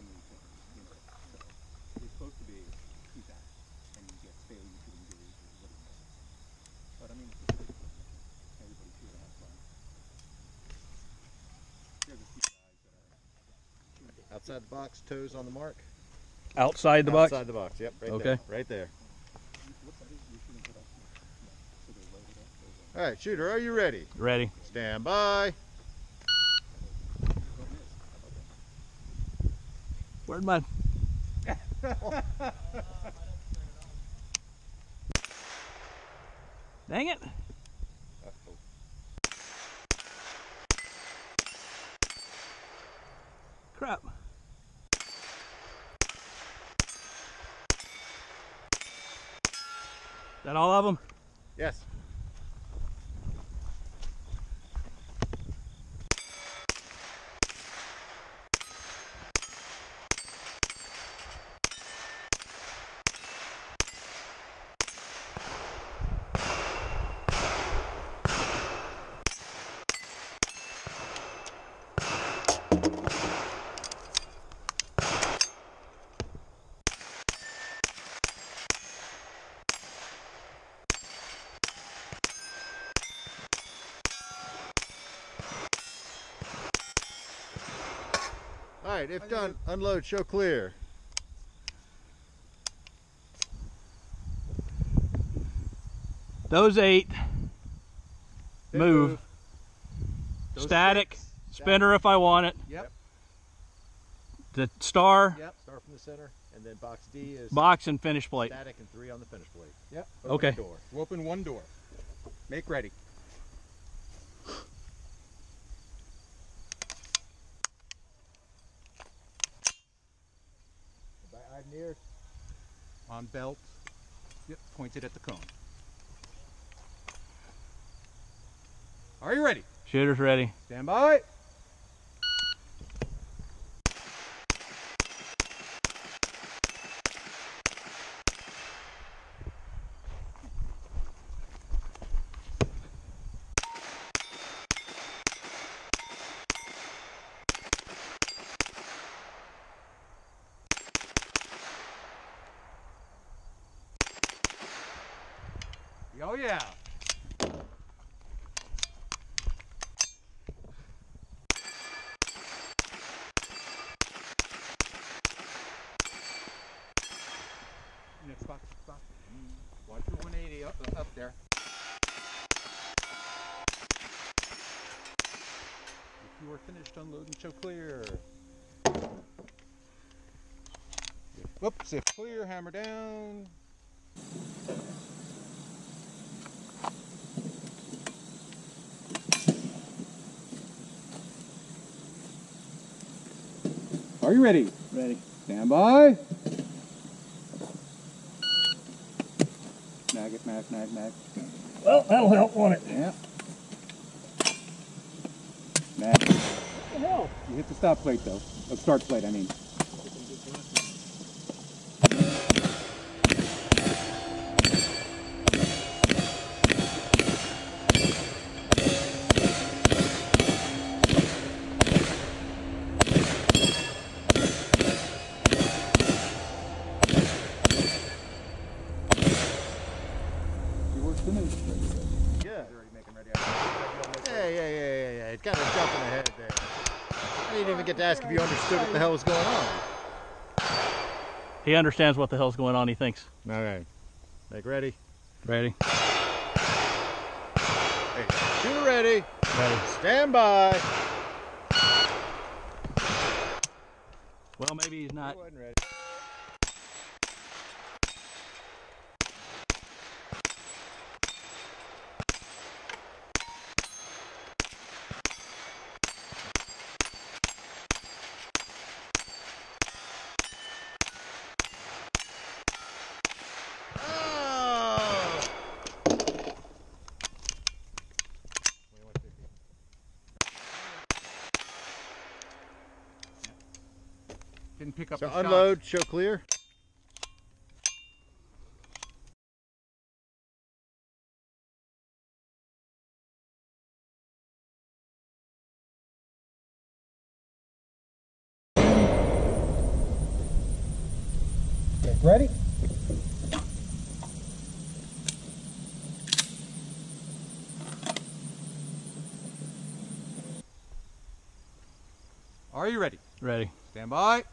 friendly thing, you know. So it's supposed to be feedback, and you get failure to engage or what it is. But I mean, it's a pretty cool mission. Everybody's here to have fun. There's a few guys that are Outside the box, toes on the mark. Outside the box? Outside the box. Yep. Right Okay. there. Right there. what's that? You're shooting production. Yeah. So they load it up. Those All right, shooter, are you ready? Ready. Stand by. Where'd my... Dang it. Crap. That all of them? Yes. Right, if done, unload, show clear. Those eight. They Move. Those Static. six. Spinner if I want it. Yep. The star. Yep. Start from the center, and then box D is Box and finish plate. static and three on the finish plate. Yep. Open Okay. Door. We'll open one door. Make ready. By near. On belt. Yep. Pointed at the cone. Are you ready? Shooter's ready. Stand by. Oh yeah. Next box, box. Mm, Watch your 180 up, uh, up there. If you are finished, unloading and show clear. Whoops, if clear, hammer down. Are you ready? Ready. Stand by. Mag it, mag, mag, mag. Well, that'll help, won't it? Yeah. Mag. Hell? You hit the stop plate though. A start plate, I mean. Ask if you understood what the hell was going on. He understands what the hell's going on, he thinks. Okay. Make ready. Ready. Hey, shooter ready. Ready. Stand by. Well, maybe he's not. pick up so unload, shots. show clear. Ready? Are you ready? Ready. Stand by.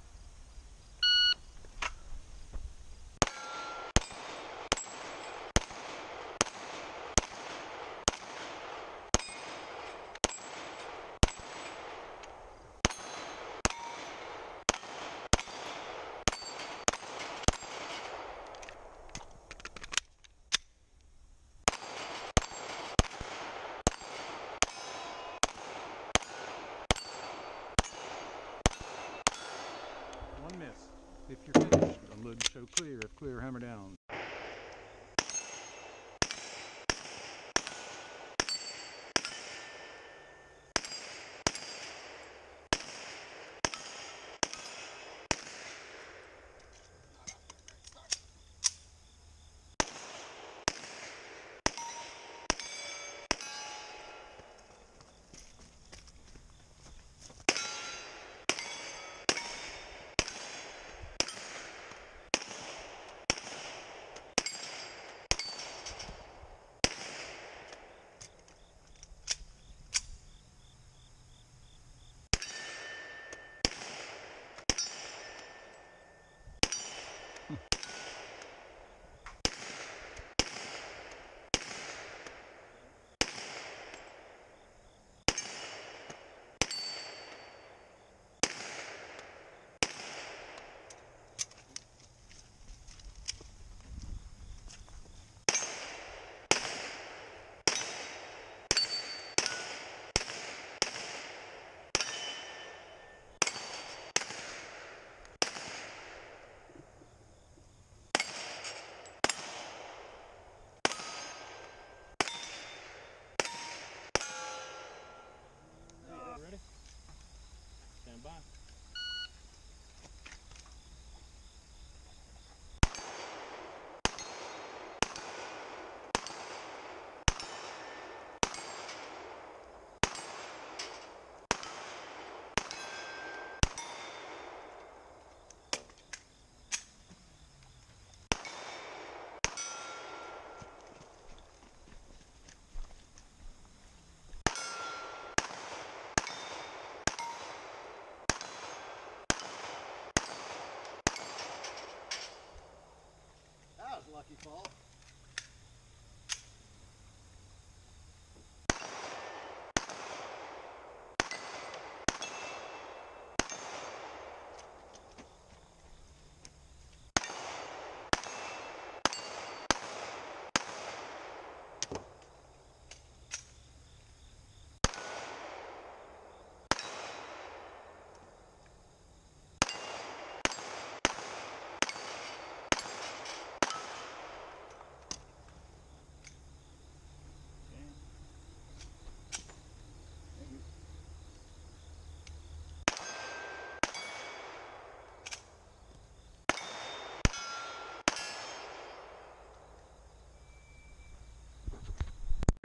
lucky fall.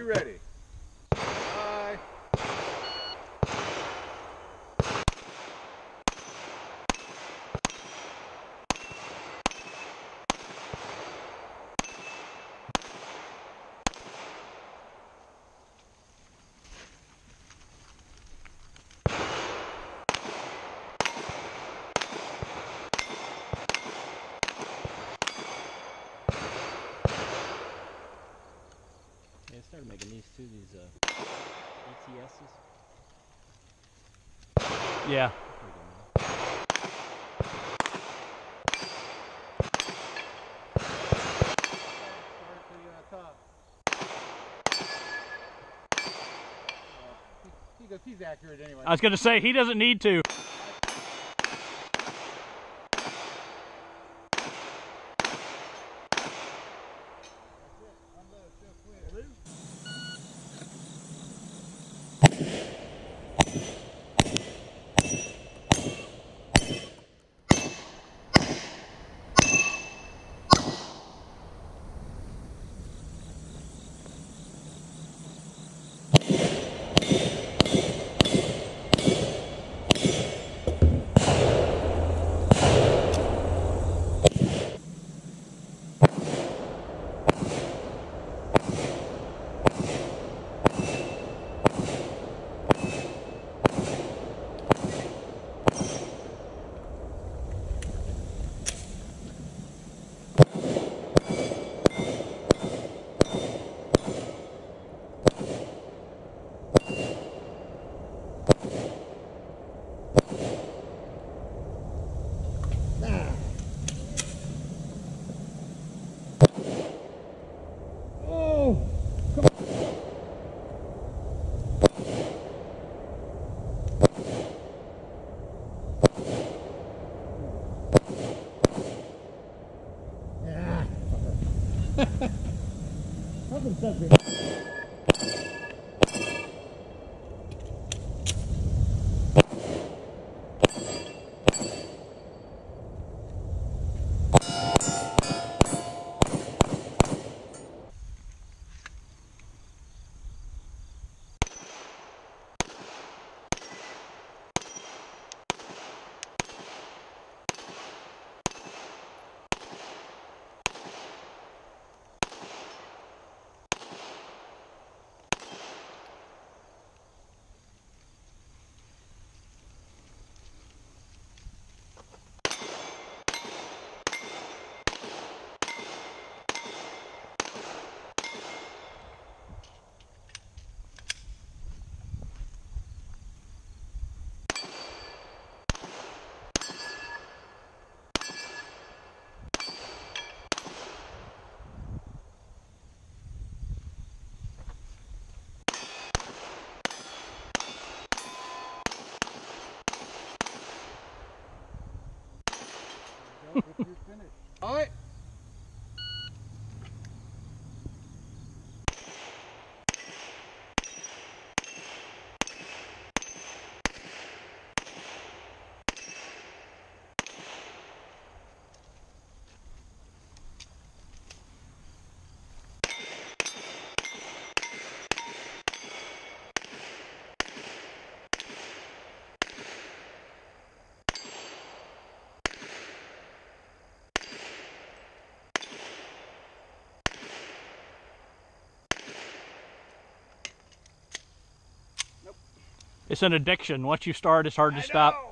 Ready? Yeah. He's accurate anyway. I was going to say, he doesn't need to. 11th century. All right. It's an addiction. Once you start, it's hard to stop.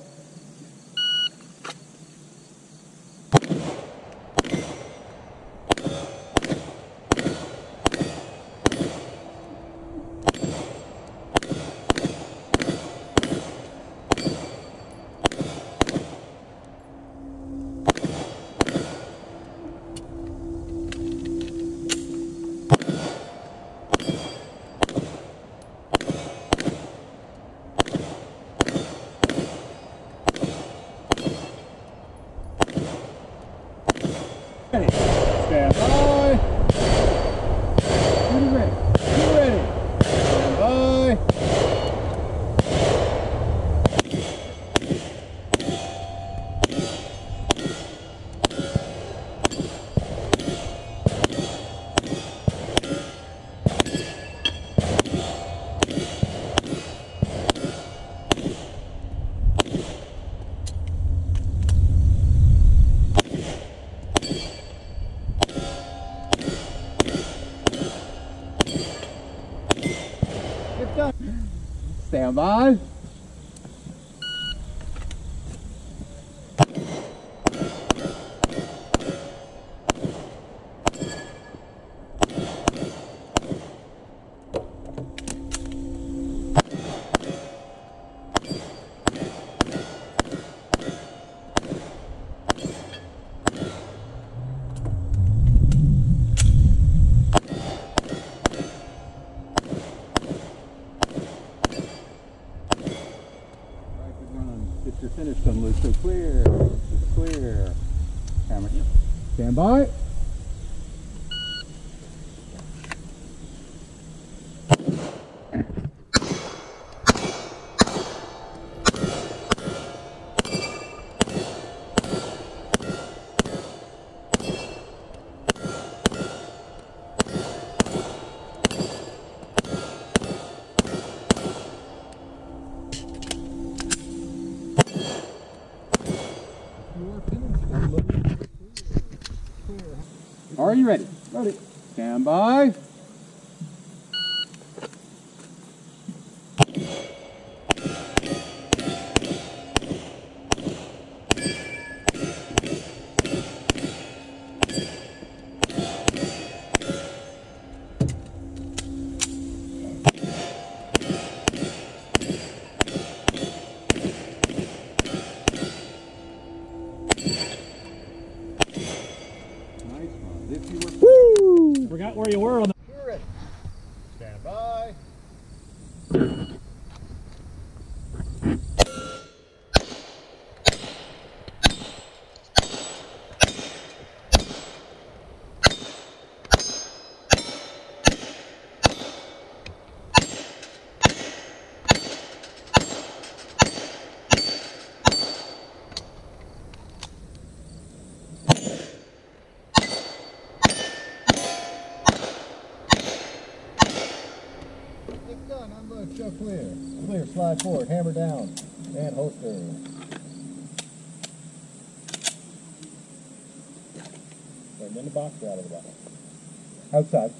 Stand get your finish done, Luke. So clear, clear. Camera. Stand by. Stand by. Clear. Clear, slide forward, hammer down, and holster. And then the box out of the box. Outside.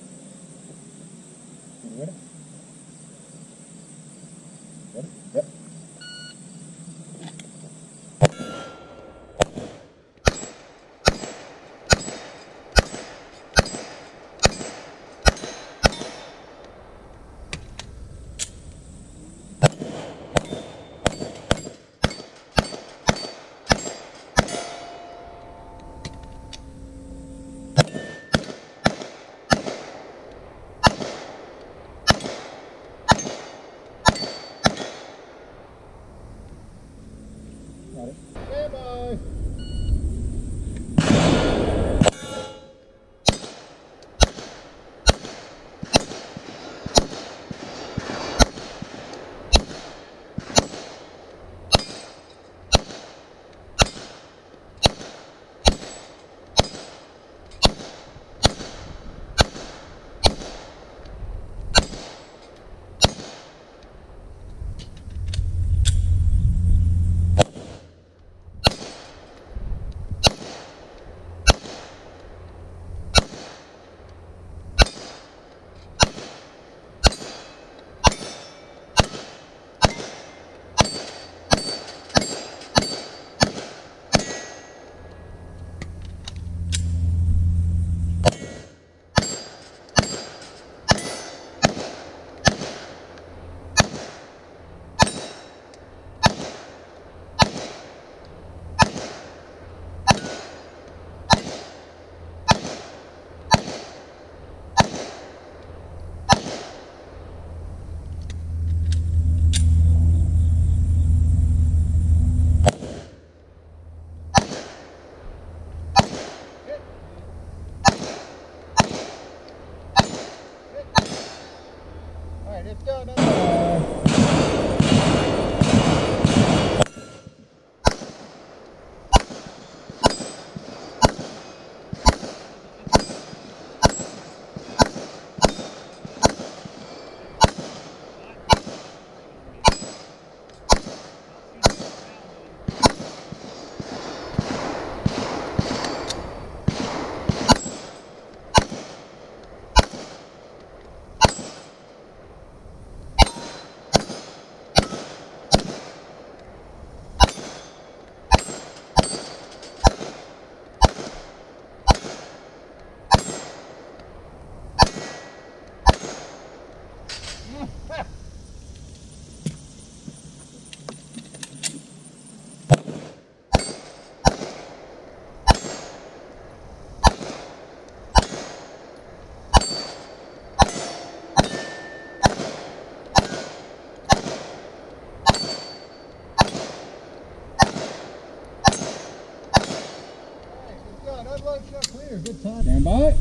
All right, it's done. Unload. All right, Good time. Stand by.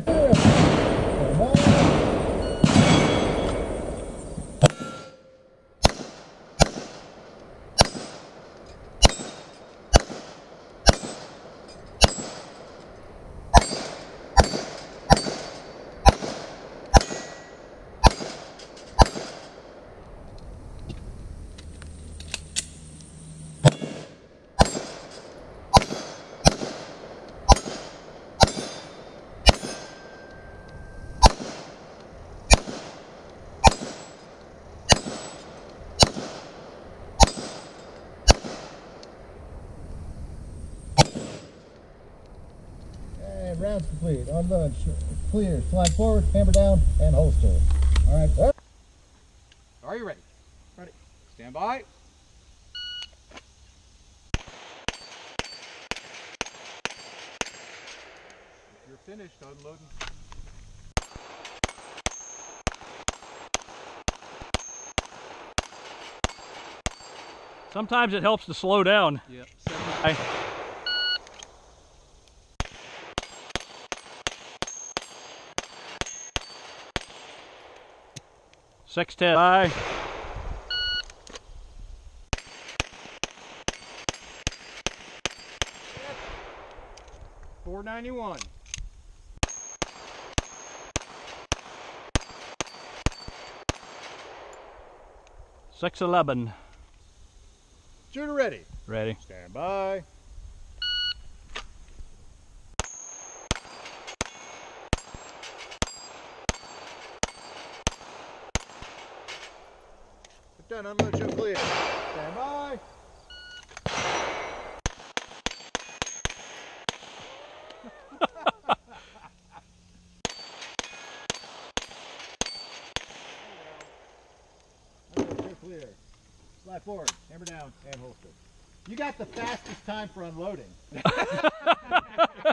Vamos lá. Round's complete. Unload. sh- Clear. Slide forward, hammer down, and holster. All right. Are you ready? Ready. Stand by. If you're finished unloading. Sometimes it helps to slow down. Yep. I, Six ten. Bye. Four ninety one. Six eleven. Shooter ready. Ready. Stand by. Put down, unload, show clear. Stand by. Clear. Slide forward, hammer down, and holster. You got the fastest time for unloading.